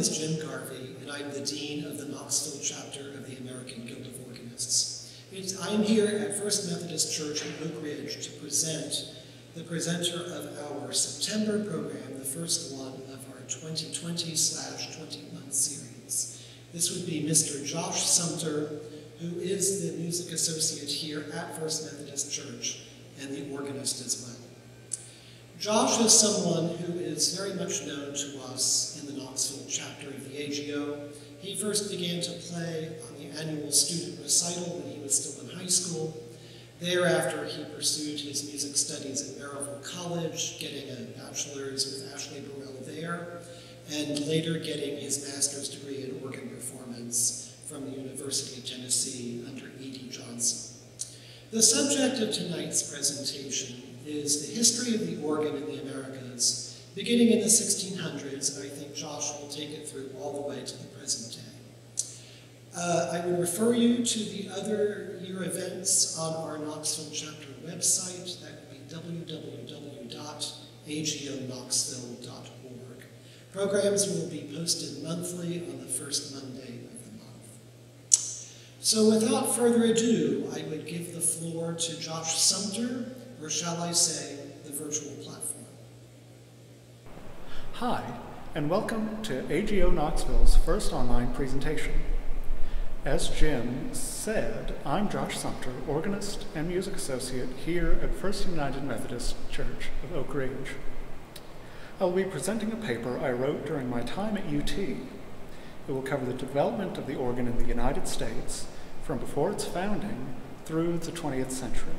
is Jim Garvey, and I'm the Dean of the Knoxville chapter of the American Guild of Organists. I am here at First Methodist Church in Oak Ridge to present the presenter of our September program, the first one of our 2020 slash 21 series. This would be Mr. Josh Sumter, who is the music associate here at First Methodist Church and the organist as well. Josh is someone who is very much known to us in Chapter of the AGO. He first began to play on the annual student recital when he was still in high school. Thereafter, he pursued his music studies at Maryville College, getting a bachelor's with Ashley Burrell there, and later getting his master's degree in organ performance from the University of Tennessee under E.D. Johnson. The subject of tonight's presentation is the history of the organ in the Americas, beginning in the 1600s, and I think Josh will take it through all the way to the present day. Uh, I would refer you to the other year events on our Knoxville chapter website. That would be www.agoknoxville.org. Programs will be posted monthly on the first Monday of the month. So without further ado, I would give the floor to Josh Sumter, or shall I say, the virtual platform. Hi, and welcome to AGO Knoxville's first online presentation. As Jim said, I'm Josh Sumter, organist and music associate here at First United Methodist Church of Oak Ridge. I will be presenting a paper I wrote during my time at UT. It will cover the development of the organ in the United States from before its founding through the 20th century.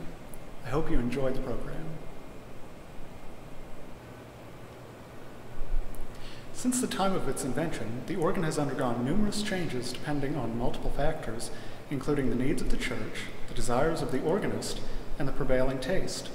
I hope you enjoyed the program. Since the time of its invention, the organ has undergone numerous changes depending on multiple factors, including the needs of the church, the desires of the organist, and the prevailing taste.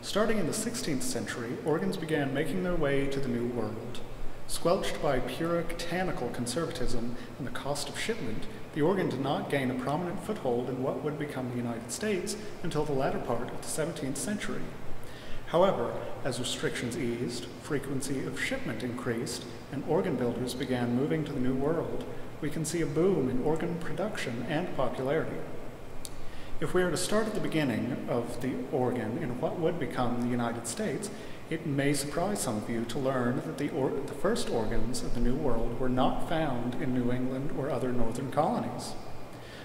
Starting in the 16th century, organs began making their way to the New World. Squelched by puritanical conservatism and the cost of shipment, the organ did not gain a prominent foothold in what would become the United States until the latter part of the 17th century. However, as restrictions eased, frequency of shipment increased, and organ builders began moving to the New World, we can see a boom in organ production and popularity. If we are to start at the beginning of the organ in what would become the United States, it may surprise some of you to learn that the, the, first organs of the New World were not found in New England or other northern colonies.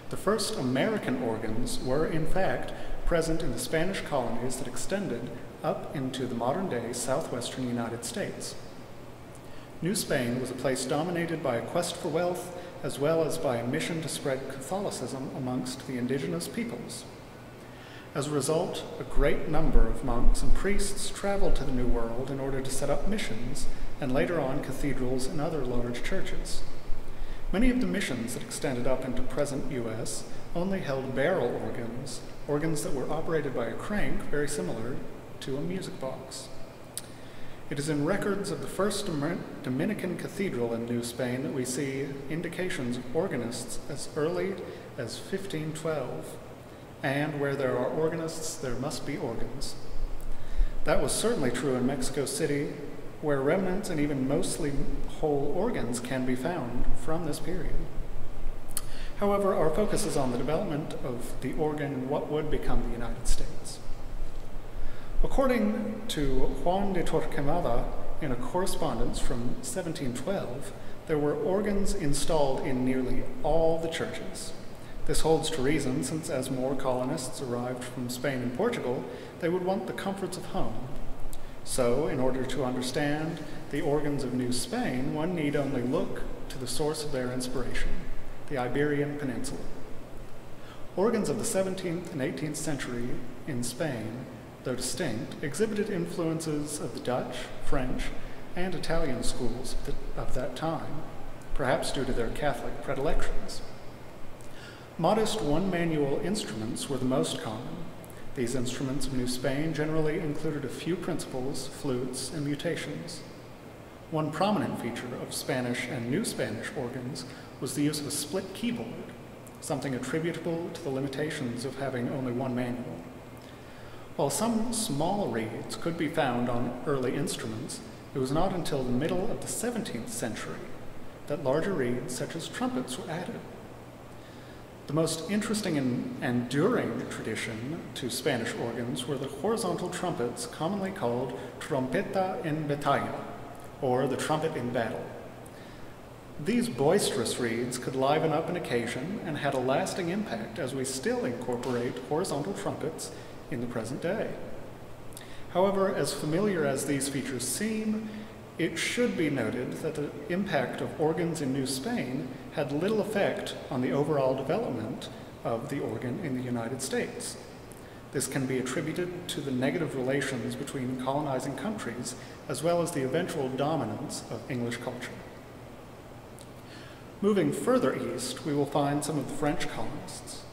The first American organs were, in fact, present in the Spanish colonies that extended up into the modern day southwestern United States. New Spain was a place dominated by a quest for wealth as well as by a mission to spread Catholicism amongst the indigenous peoples. As a result, a great number of monks and priests traveled to the New World in order to set up missions and later on cathedrals and other large churches. Many of the missions that extended up into present US only held barrel organs, organs that were operated by a crank very similar to a music box. It is in records of the first Dominican cathedral in New Spain that we see indications of organists as early as 1512 and where there are organists, there must be organs. That was certainly true in Mexico City, where remnants and even mostly whole organs can be found from this period. However, our focus is on the development of the organ in what would become the United States. According to Juan de Torquemada, in a correspondence from 1712, there were organs installed in nearly all the churches, this holds to reason, since as more colonists arrived from Spain and Portugal, they would want the comforts of home. So, in order to understand the organs of New Spain, one need only look to the source of their inspiration, the Iberian Peninsula. Organs of the 17th and 18th century in Spain, though distinct, exhibited influences of the Dutch, French, and Italian schools of that time, perhaps due to their Catholic predilections. Modest one-manual instruments were the most common. These instruments of New Spain generally included a few principals, flutes, and mutations. One prominent feature of Spanish and New Spanish organs was the use of a split keyboard, something attributable to the limitations of having only one manual. While some small reeds could be found on early instruments, it was not until the middle of the 17th century that larger reeds such as trumpets were added. The most interesting and enduring tradition to Spanish organs were the horizontal trumpets commonly called trompeta en batalla, or the trumpet in battle. These boisterous reeds could liven up an occasion and had a lasting impact as we still incorporate horizontal trumpets in the present day. However, as familiar as these features seem, it should be noted that the impact of organs in New Spain had little effect on the overall development of the organ in the United States. This can be attributed to the negative relations between colonizing countries, as well as the eventual dominance of English culture. Moving further east, we will find some of the French colonists.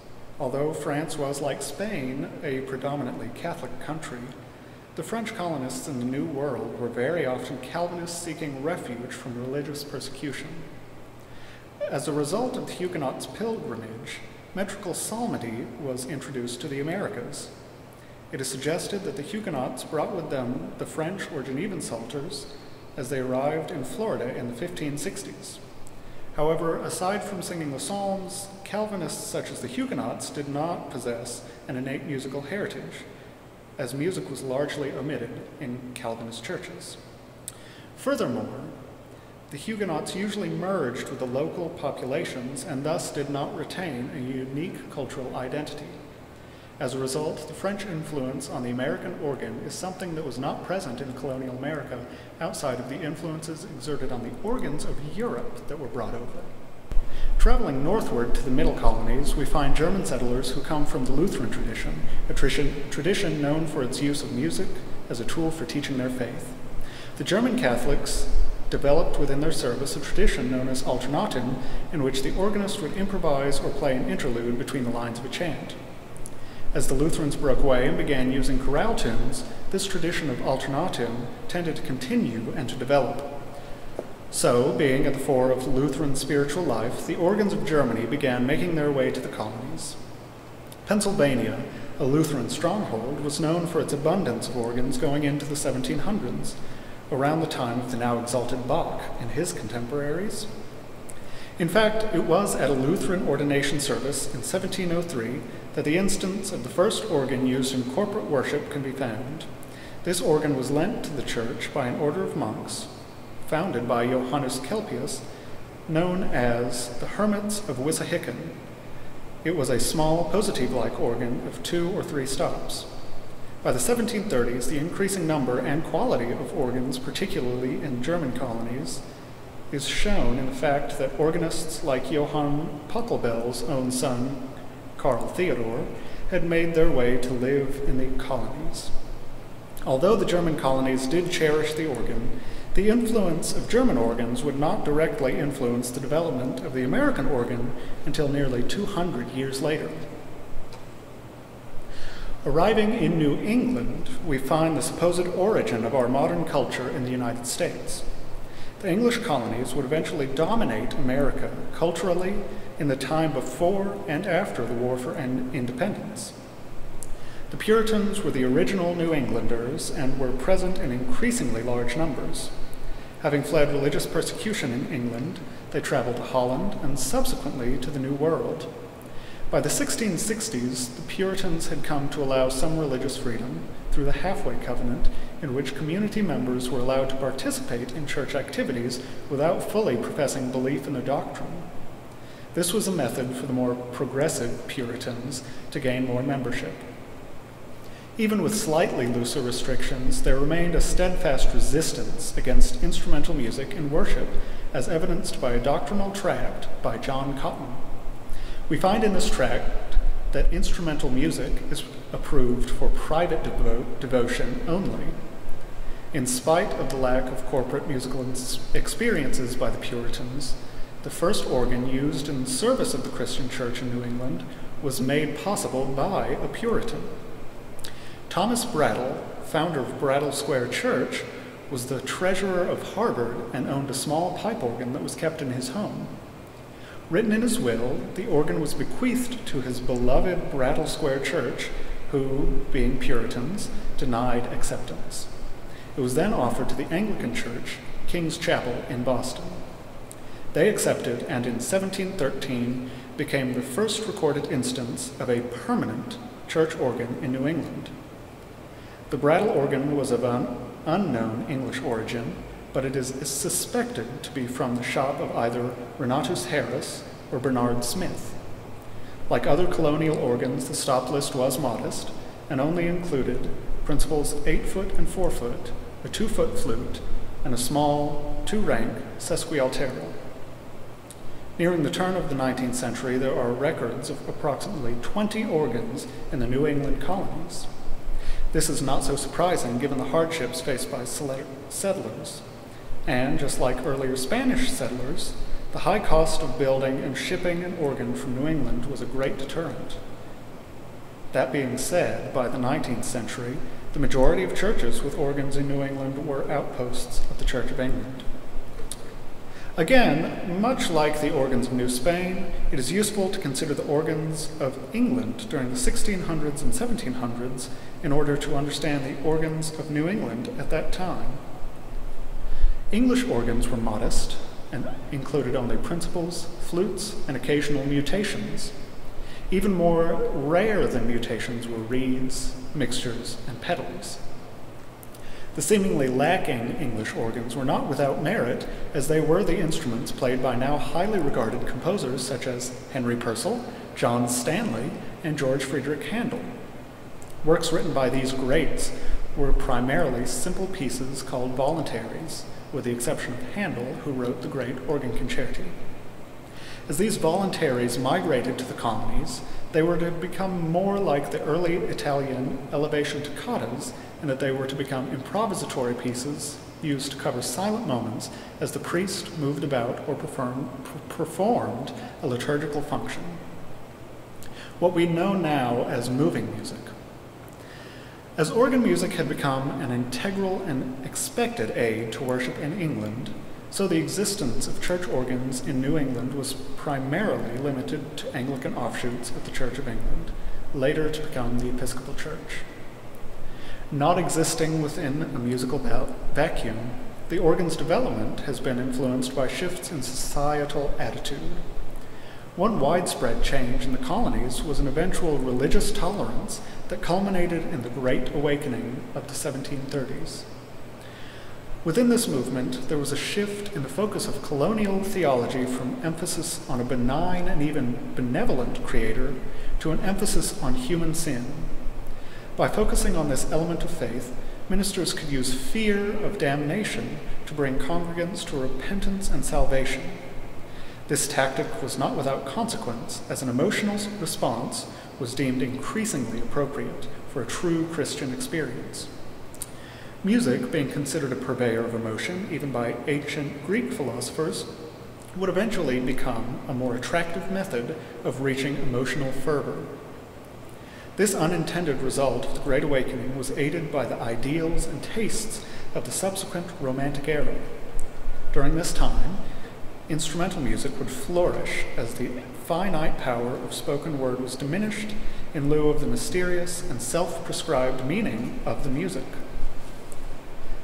Although France was, like Spain, a predominantly Catholic country, the French colonists in the New World were very often Calvinists seeking refuge from religious persecution. As a result of the Huguenots' pilgrimage, metrical psalmody was introduced to the Americas. It is suggested that the Huguenots brought with them the French or Genevan Psalters as they arrived in Florida in the 1560s. However, aside from singing the Psalms, Calvinists such as the Huguenots did not possess an innate musical heritage, as music was largely omitted in Calvinist churches. Furthermore, the Huguenots usually merged with the local populations and thus did not retain a unique cultural identity. As a result, the French influence on the American organ is something that was not present in colonial America outside of the influences exerted on the organs of Europe that were brought over. Traveling northward to the middle colonies, we find German settlers who come from the Lutheran tradition, a tradition known for its use of music as a tool for teaching their faith. The German Catholics developed within their service a tradition known as alternatim, in which the organist would improvise or play an interlude between the lines of a chant. As the Lutherans broke away and began using chorale tunes, this tradition of alternatim tended to continue and to develop. So, being at the fore of Lutheran spiritual life, the organs of Germany began making their way to the colonies. Pennsylvania, a Lutheran stronghold, was known for its abundance of organs going into the 1700s, around the time of the now exalted Bach and his contemporaries. In fact, it was at a Lutheran ordination service in 1703 that the instance of the first organ used in corporate worship can be found. This organ was lent to the church by an order of monks, founded by Johannes Kelpius, known as the Hermits of Wissahickon. It was a small positive-like organ of two or three stops. By the 1730s, the increasing number and quality of organs, particularly in German colonies, is shown in the fact that organists like Johann Pachelbel's own son, Karl Theodor, had made their way to live in the colonies. Although the German colonies did cherish the organ, the influence of German organs would not directly influence the development of the American organ until nearly 200 years later. Arriving in New England, we find the supposed origin of our modern culture in the United States. The English colonies would eventually dominate America culturally in the time before and after the War for Independence. The Puritans were the original New Englanders and were present in increasingly large numbers. Having fled religious persecution in England, they traveled to Holland and subsequently to the New World. By the 1660s, the Puritans had come to allow some religious freedom through the Halfway Covenant, in which community members were allowed to participate in church activities without fully professing belief in the doctrine. This was a method for the more progressive Puritans to gain more membership. Even with slightly looser restrictions, there remained a steadfast resistance against instrumental music in worship, as evidenced by a doctrinal tract by John Cotton. We find in this tract that instrumental music is approved for private devo devotion only. In spite of the lack of corporate musical experiences by the Puritans, the first organ used in the service of the Christian church in New England was made possible by a Puritan. Thomas Brattle, founder of Brattle Square Church, was the treasurer of Harvard and owned a small pipe organ that was kept in his home. Written in his will, the organ was bequeathed to his beloved Brattle Square Church, who, being Puritans, denied acceptance. It was then offered to the Anglican Church, King's Chapel in Boston. They accepted and in 1713 became the first recorded instance of a permanent church organ in New England. The Brattle organ was of an unknown English origin, but it is suspected to be from the shop of either Renatus Harris or Bernard Smith. Like other colonial organs, the stop list was modest and only included principals 8 foot and 4 foot, a 2 foot flute, and a small two rank sesquialtera. Nearing the turn of the 19th century, there are records of approximately 20 organs in the New England colonies. This is not so surprising given the hardships faced by settlers. And just like earlier Spanish settlers, the high cost of building and shipping an organ from New England was a great deterrent. That being said, by the 19th century, the majority of churches with organs in New England were outposts of the Church of England. Again, much like the organs of New Spain, it is useful to consider the organs of England during the 1600s and 1700s in order to understand the organs of New England at that time. English organs were modest and included only principals, flutes, and occasional mutations. Even more rare than mutations were reeds, mixtures, and pedals. The seemingly lacking English organs were not without merit, as they were the instruments played by now highly regarded composers such as Henry Purcell, John Stanley, and George Friedrich Handel. Works written by these greats were primarily simple pieces called voluntaries, with the exception of Handel, who wrote the great organ concerti. As these voluntaries migrated to the colonies, they were to become more like the early Italian elevation toccatas in that they were to become improvisatory pieces used to cover silent moments as the priest moved about or perform, performed a liturgical function. What we know now as moving music. As organ music had become an integral and expected aid to worship in England, so the existence of church organs in New England was primarily limited to Anglican offshoots of the Church of England, later to become the Episcopal Church. Not existing within a musical vacuum, the organ's development has been influenced by shifts in societal attitude. One widespread change in the colonies was an eventual religious tolerance that culminated in the Great Awakening of the 1730s. Within this movement, there was a shift in the focus of colonial theology from emphasis on a benign and even benevolent creator to an emphasis on human sin by focusing on this element of faith, ministers could use fear of damnation to bring congregants to repentance and salvation. This tactic was not without consequence, as an emotional response was deemed increasingly appropriate for a true Christian experience. Music, being considered a purveyor of emotion, even by ancient Greek philosophers, would eventually become a more attractive method of reaching emotional fervor this unintended result of the Great Awakening was aided by the ideals and tastes of the subsequent Romantic era. During this time, instrumental music would flourish as the finite power of spoken word was diminished in lieu of the mysterious and self prescribed meaning of the music.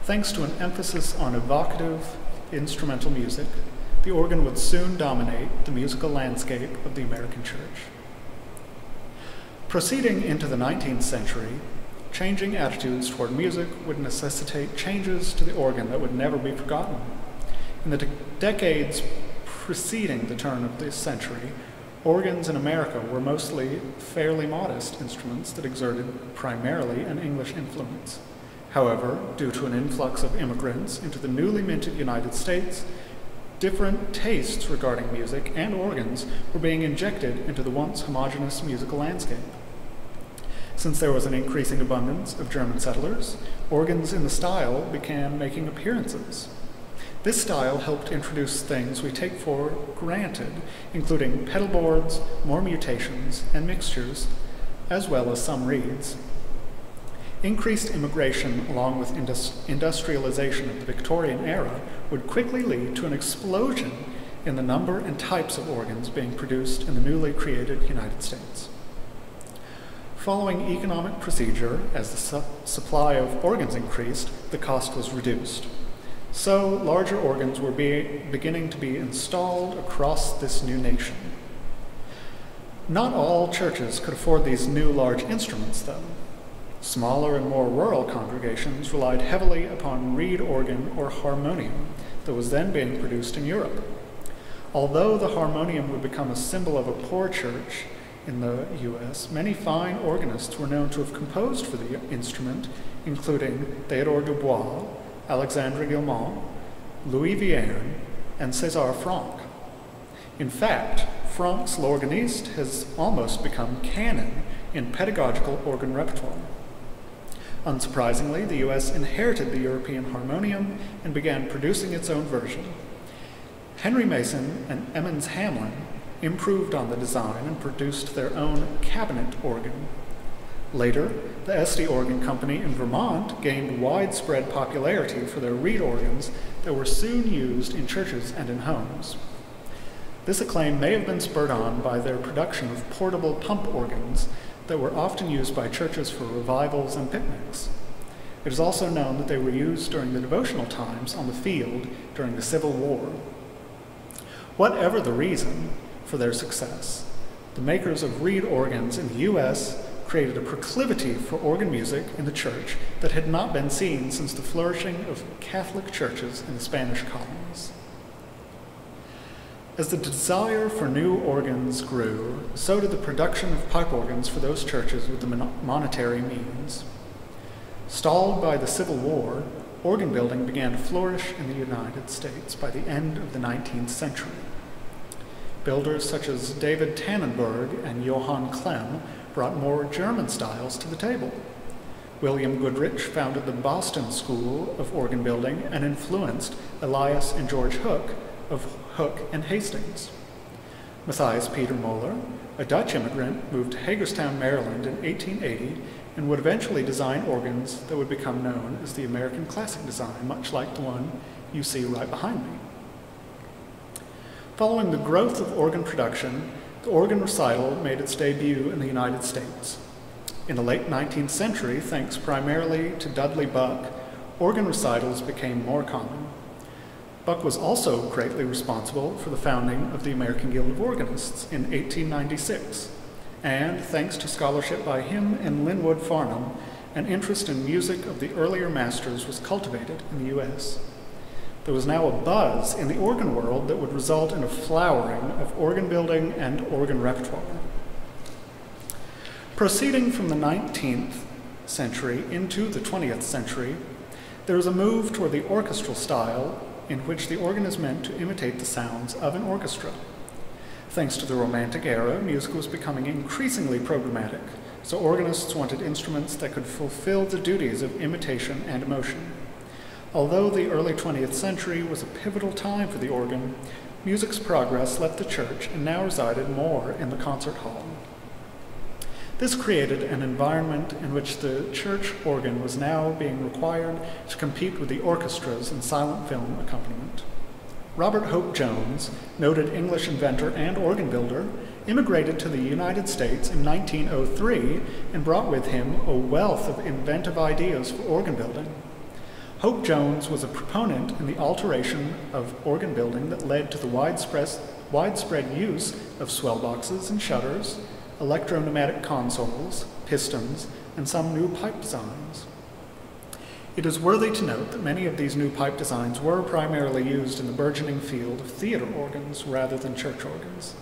Thanks to an emphasis on evocative instrumental music, the organ would soon dominate the musical landscape of the American church. Proceeding into the 19th century, changing attitudes toward music would necessitate changes to the organ that would never be forgotten. In the de- decades preceding the turn of this century, organs in America were mostly fairly modest instruments that exerted primarily an English influence. However, due to an influx of immigrants into the newly minted United States, different tastes regarding music and organs were being injected into the once homogeneous musical landscape. Since there was an increasing abundance of German settlers, organs in the style began making appearances. This style helped introduce things we take for granted, including pedal boards, more mutations, and mixtures, as well as some reeds. Increased immigration, along with indus- industrialization of the Victorian era, would quickly lead to an explosion in the number and types of organs being produced in the newly created United States. Following economic procedure, as the su- supply of organs increased, the cost was reduced. So, larger organs were be- beginning to be installed across this new nation. Not all churches could afford these new large instruments, though. Smaller and more rural congregations relied heavily upon reed organ or harmonium that was then being produced in Europe. Although the harmonium would become a symbol of a poor church, in the US, many fine organists were known to have composed for the instrument, including Theodore Dubois, Alexandre Guilmant, Louis Vierne, and César Franck. In fact, Franck's L'Organiste has almost become canon in pedagogical organ repertoire. Unsurprisingly, the US inherited the European harmonium and began producing its own version. Henry Mason and Emmons Hamlin improved on the design and produced their own cabinet organ. Later, the Estey Organ Company in Vermont gained widespread popularity for their reed organs that were soon used in churches and in homes. This acclaim may have been spurred on by their production of portable pump organs that were often used by churches for revivals and picnics. It is also known that they were used during the devotional times on the field during the Civil War. Whatever the reason, for their success. The makers of reed organs in the U.S. created a proclivity for organ music in the church that had not been seen since the flourishing of Catholic churches in the Spanish colonies. As the desire for new organs grew, so did the production of pipe organs for those churches with the monetary means. Stalled by the Civil War, organ building began to flourish in the United States by the end of the 19th century. Builders such as David Tannenberg and Johann Klemm brought more German styles to the table. William Goodrich founded the Boston School of Organ Building and influenced Elias and George Hook of Hook and Hastings. Matthias Peter Moeller, a Dutch immigrant, moved to Hagerstown, Maryland in 1880 and would eventually design organs that would become known as the American classic design, much like the one you see right behind me. Following the growth of organ production, the organ recital made its debut in the United States. In the late 19th century, thanks primarily to Dudley Buck, organ recitals became more common. Buck was also greatly responsible for the founding of the American Guild of Organists in 1896, and thanks to scholarship by him and Lynnwood Farnam, an interest in music of the earlier masters was cultivated in the U.S. There was now a buzz in the organ world that would result in a flowering of organ building and organ repertoire. Proceeding from the 19th century into the 20th century, there is a move toward the orchestral style in which the organ is meant to imitate the sounds of an orchestra. Thanks to the Romantic era, music was becoming increasingly programmatic, so organists wanted instruments that could fulfill the duties of imitation and emotion. Although the early 20th century was a pivotal time for the organ, music's progress left the church and now resided more in the concert hall. This created an environment in which the church organ was now being required to compete with the orchestras in silent film accompaniment. Robert Hope Jones, noted English inventor and organ builder, immigrated to the United States in 1903 and brought with him a wealth of inventive ideas for organ building. Hope Jones was a proponent in the alteration of organ building that led to the widespread, widespread use of swell boxes and shutters, electro-pneumatic consoles, pistons, and some new pipe designs. It is worthy to note that many of these new pipe designs were primarily used in the burgeoning field of theater organs rather than church organs.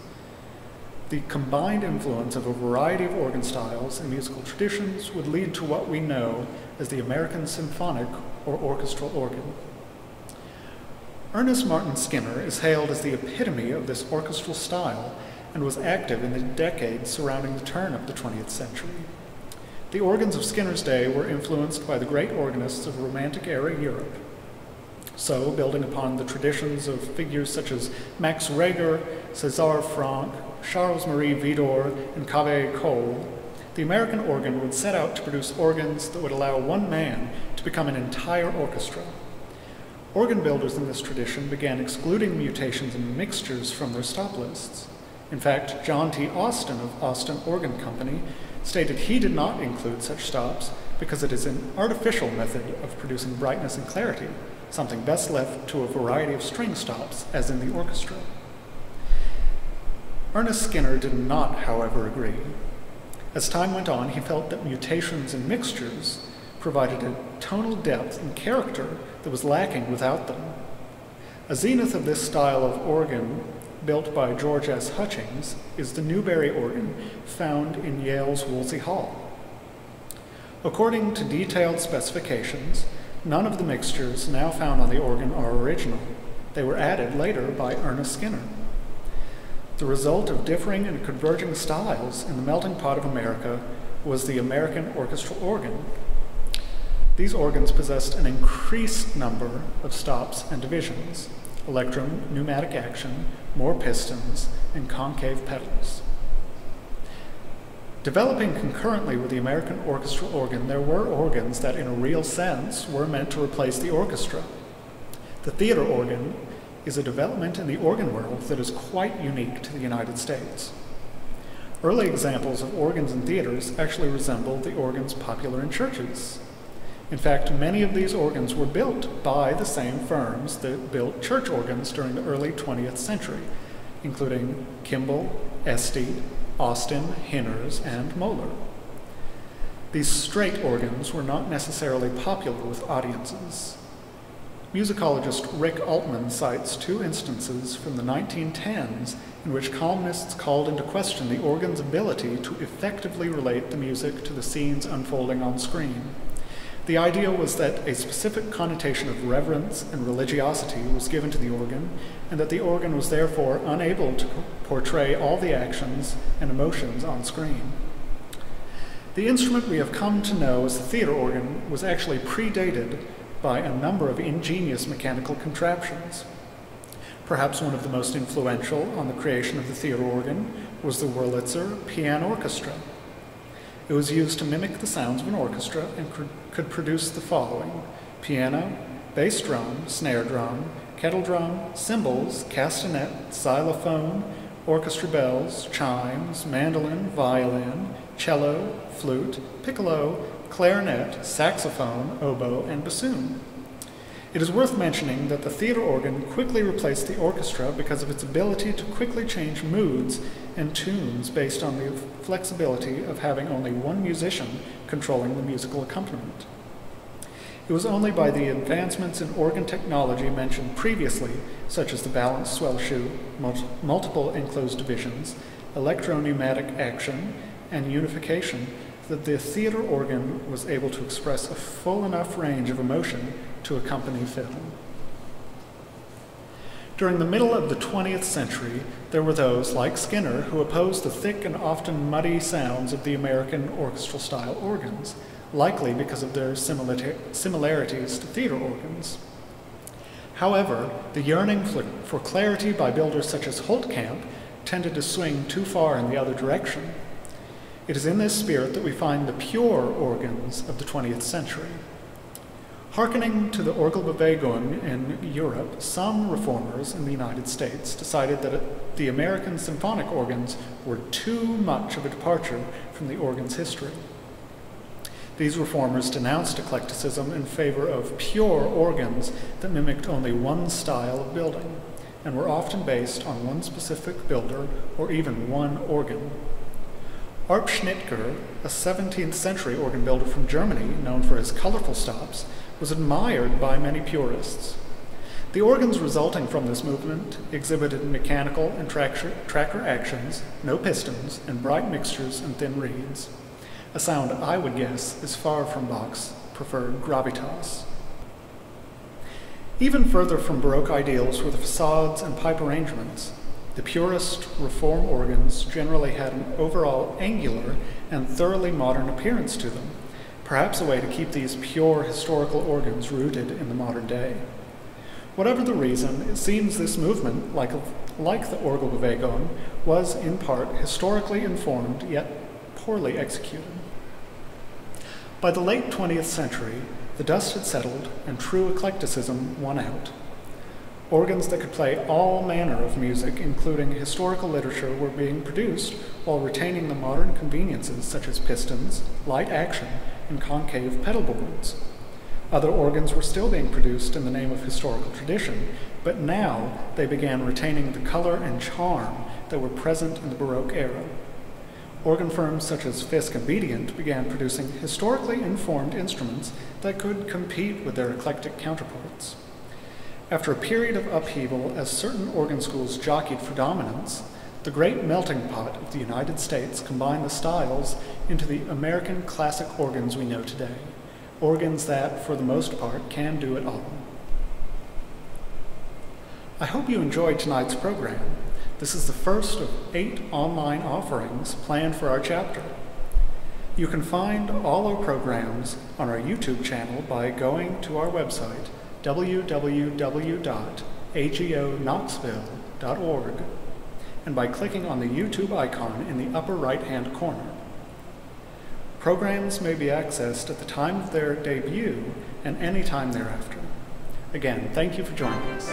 The combined influence of a variety of organ styles and musical traditions would lead to what we know as the American Symphonic or orchestral organ. Ernest Martin Skinner is hailed as the epitome of this orchestral style and was active in the decades surrounding the turn of the 20th century. The organs of Skinner's day were influenced by the great organists of Romantic era Europe. So, building upon the traditions of figures such as Max Reger, César Franck, Charles Marie Widor, and Cavaillé-Coll, the American organ would set out to produce organs that would allow one man to become an entire orchestra. Organ builders in this tradition began excluding mutations and mixtures from their stop lists. In fact, John T. Austin of Austin Organ Company stated he did not include such stops because it is an artificial method of producing brightness and clarity, something best left to a variety of string stops, as in the orchestra. Ernest Skinner did not, however, agree. As time went on, he felt that mutations and mixtures provided a tonal depth and character that was lacking without them. A zenith of this style of organ, built by George S. Hutchings, is the Newberry organ found in Yale's Woolsey Hall. According to detailed specifications, none of the mixtures now found on the organ are original. They were added later by Ernest Skinner. The result of differing and converging styles in the melting pot of America was the American orchestral organ. These organs possessed an increased number of stops and divisions, electrum, pneumatic action, more pistons, and concave pedals. Developing concurrently with the American orchestral organ, there were organs that, in a real sense, were meant to replace the orchestra. The theater organ is a development in the organ world that is quite unique to the United States. Early examples of organs in theaters actually resemble the organs popular in churches. In fact, many of these organs were built by the same firms that built church organs during the early 20th century, including Kimball, Estey, Austin, Hinners, and Moeller. These straight organs were not necessarily popular with audiences. Musicologist Rick Altman cites two instances from the 1910s in which columnists called into question the organ's ability to effectively relate the music to the scenes unfolding on screen. The idea was that a specific connotation of reverence and religiosity was given to the organ, and that the organ was therefore unable to portray all the actions and emotions on screen. The instrument we have come to know as the theater organ was actually predated by a number of ingenious mechanical contraptions. Perhaps one of the most influential on the creation of the theater organ was the Wurlitzer piano orchestra. It was used to mimic the sounds of an orchestra and could produce the following piano, bass drum, snare drum, kettle drum, cymbals, castanet, xylophone, orchestra bells, chimes, mandolin, violin, cello, flute, piccolo, clarinet, saxophone, oboe, and bassoon. It is worth mentioning that the theater organ quickly replaced the orchestra because of its ability to quickly change moods and tunes based on the flexibility of having only one musician controlling the musical accompaniment. It was only by the advancements in organ technology mentioned previously, such as the balanced swell shoe, multiple enclosed divisions, electro-pneumatic action, and unification, that the theater organ was able to express a full enough range of emotion to accompany film. During the middle of the 20th century, there were those, like Skinner, who opposed the thick and often muddy sounds of the American orchestral style organs, likely because of their similarities to theater organs. However, the yearning for clarity by builders such as Holtkamp tended to swing too far in the other direction. It is in this spirit that we find the pure organs of the 20th century. Hearkening to the Orgelbewegung in Europe, some reformers in the United States decided that the American symphonic organs were too much of a departure from the organ's history. These reformers denounced eclecticism in favor of pure organs that mimicked only one style of building and were often based on one specific builder or even one organ. Arp Schnitger, a 17th century organ builder from Germany known for his colorful stops, was admired by many purists. The organs resulting from this movement exhibited mechanical and tracker, tracker actions, no pistons, and bright mixtures and thin reeds. A sound I would guess is far from Bach's preferred gravitas. Even further from Baroque ideals were the facades and pipe arrangements. The purest reform organs generally had an overall angular and thoroughly modern appearance to them, perhaps a way to keep these pure historical organs rooted in the modern day. Whatever the reason, it seems this movement, like, like the Orgelbewegung, was in part historically informed yet poorly executed. By the late 20th century, the dust had settled and true eclecticism won out. Organs that could play all manner of music, including historical literature, were being produced while retaining the modern conveniences such as pistons, light action, and concave pedal boards. Other organs were still being produced in the name of historical tradition, but now they began retaining the color and charm that were present in the Baroque era. Organ firms such as Fisk and Bedient began producing historically informed instruments that could compete with their eclectic counterparts. After a period of upheaval as certain organ schools jockeyed for dominance, the great melting pot of the United States combined the styles into the American classic organs we know today, organs that, for the most part, can do it all. I hope you enjoyed tonight's program. This is the first of eight online offerings planned for our chapter. You can find all our programs on our YouTube channel by going to our website, www.agoknoxville.org, and by clicking on the YouTube icon in the upper right hand corner. Programs may be accessed at the time of their debut and any time thereafter. Again, thank you for joining us.